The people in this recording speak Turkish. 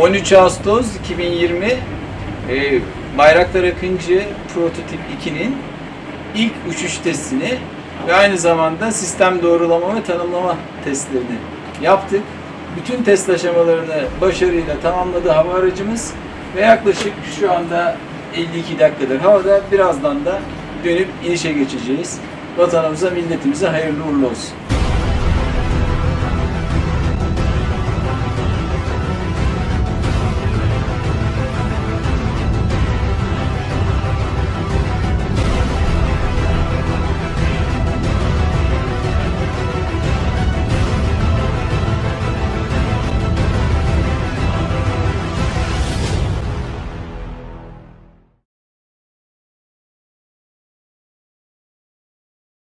13 Ağustos 2020 e, Bayraktar Akıncı Prototip 2'nin ilk uçuş testini ve aynı zamanda sistem doğrulama ve tanımlama testlerini yaptık. Bütün test aşamalarını başarıyla tamamladı hava aracımız ve yaklaşık şu anda 52 dakikadır havada. Birazdan da dönüp inişe geçeceğiz. Vatanımıza, milletimize hayırlı uğurlu olsun.